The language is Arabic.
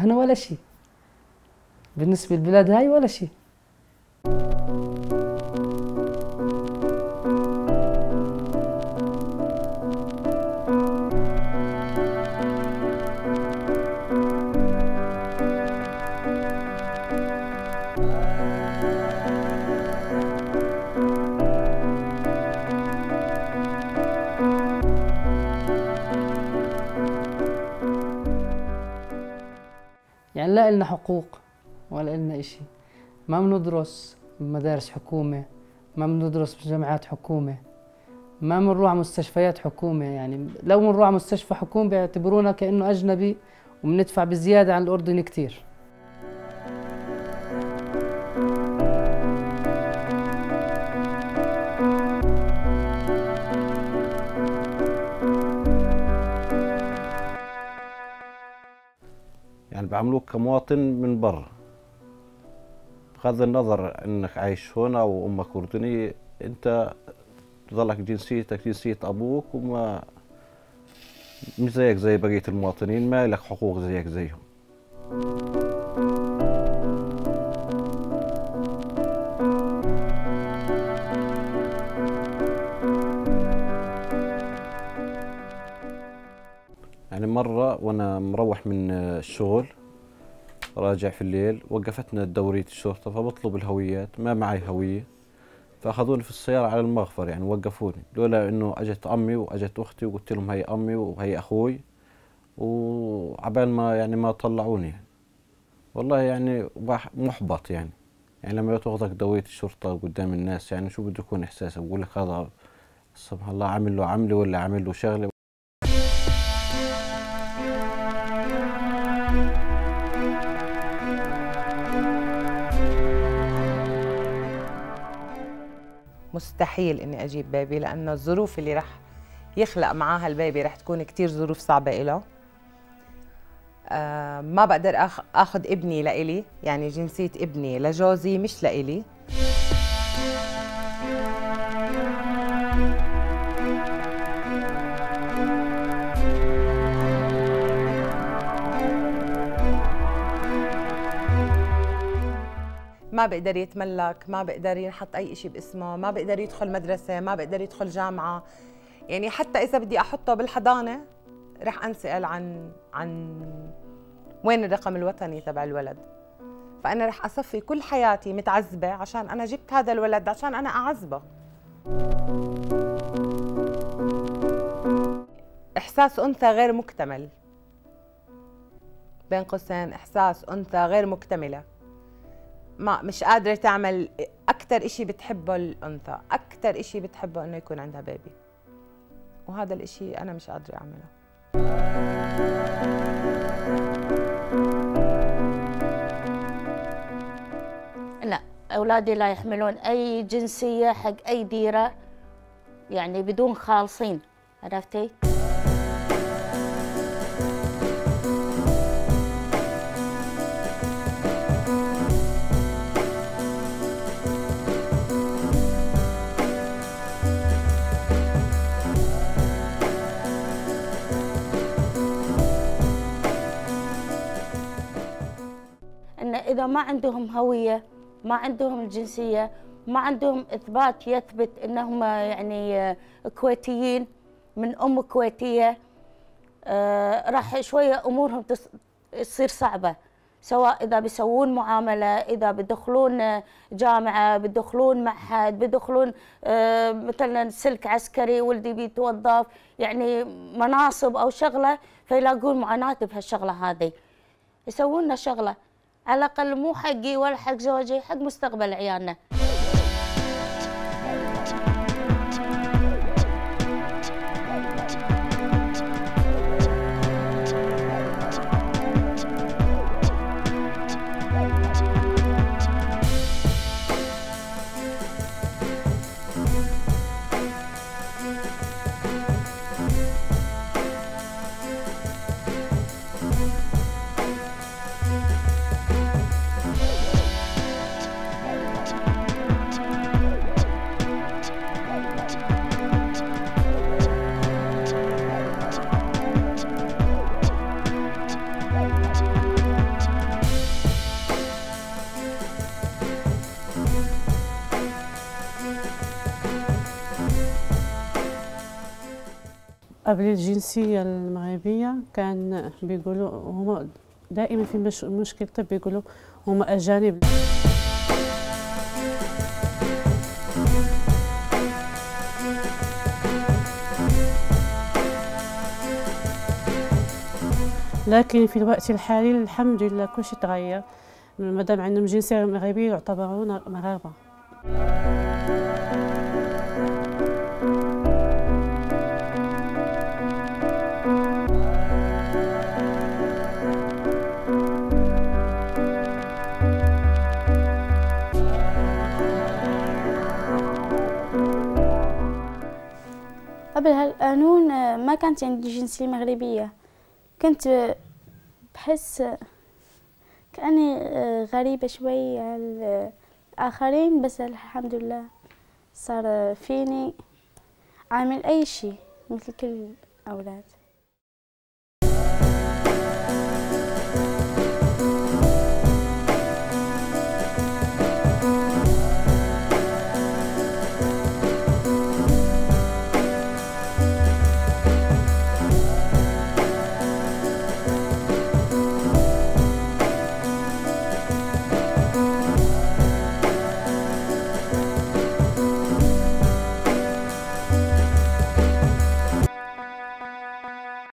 أنا ولا شيء. بالنسبة للبلاد هاي ولا شيء. لا إلنا حقوق ولا إلنا إشي. ما بندرس بمدارس حكومة ما بندرس بجامعات حكومة ما بنروح على مستشفيات حكومة. يعني لو بنروح على مستشفى حكومي بيعتبرونا كأنه أجنبي وبندفع بزيادة عن الأردن كتير. يعني بيعاملوك كمواطن من برا بغض النظر إنك عايش هنا وامك اردني أنت تظلك جنسيتك جنسية أبوك وما مش زيك زي بقية المواطنين ما لك حقوق زيك زيهم. يعني مرة وأنا مروح من الشغل راجع في الليل وقفتنا دورية الشرطة فبطلب الهويات ما معي هوية. فأخذوني في السيارة على المغفر يعني وقفوني. لولا إنه أجت أمي وأجت أختي وقلت لهم هي أمي وهي أخوي وعبال ما يعني ما طلعوني. والله يعني محبط يعني. يعني لما تاخذك دوية الشرطة قدام الناس يعني شو بده يكون إحساسك بقول لك هذا سبحان الله عامل له عملة ولا عامل له شغلة. مستحيل إني أجيب بيبي لأنه الظروف اللي رح يخلق معاها البيبي رح تكون كتير ظروف صعبة له آه ما بقدر أخ- أخذ ابني لإلي يعني جنسية ابني لجوزي مش لإلي. ما بقدر يتملك ما بقدر ينحط أي شيء باسمه ما بقدر يدخل مدرسة ما بقدر يدخل جامعة. يعني حتى إذا بدي أحطه بالحضانة رح أنسأل عن عن وين الرقم الوطني تبع الولد. فأنا رح أصفي كل حياتي متعذبة عشان أنا جبت هذا الولد عشان أنا أعذبه. إحساس أنثى غير مكتمل. بين قوسين إحساس أنثى غير مكتملة. ما مش قادرة تعمل أكتر إشي بتحبه الأنثى أكتر إشي بتحبه إنه يكون عندها بيبي وهذا الإشي أنا مش قادرة أعمله لا أولادي لا يحملون أي جنسية حق أي ديرة يعني بدون خالصين عرفتي؟ إذا ما عندهم هوية ما عندهم الجنسية ما عندهم إثبات يثبت إنهم يعني آه، كويتيين من أم كويتية آه، راح شوية أمورهم تص- تصير صعبة. سواء إذا بيسوون معاملة إذا بيدخلون آه، جامعة بيدخلون معهد بيدخلون مثلا سلك عسكري ولدي بيتوظف يعني مناصب أو شغلة فيلاقون معاناة بهالشغلة هذه. يسوون شغلة. على الأقل مو حقي ولا حق زوجي حق مستقبل عيالنا. قبل الجنسية المغربية كان بيقولوا هما دائما في مش مشكلة طب بيقولوا هما أجانب. لكن في الوقت الحالي الحمد لله كل شيء تغير. ما دام عندهم جنسية مغربية يعتبرون مغاربة قبل هالقانون آه، ما كانت عندي جنسية مغربية. كنت آه، بحس آه، كأني غريبة شوي على الآخرين بس الحمد لله صار فيني أعمل أي شيء مثل كل الأولاد.